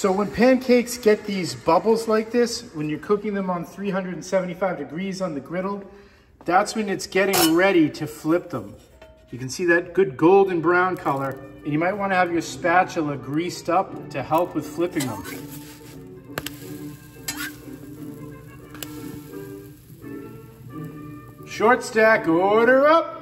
So when pancakes get these bubbles like this, when you're cooking them on 375 degrees on the griddle, that's when it's getting ready to flip them. You can see that good golden brown color, and you might wanna have your spatula greased up to help with flipping them. Short stack, order up.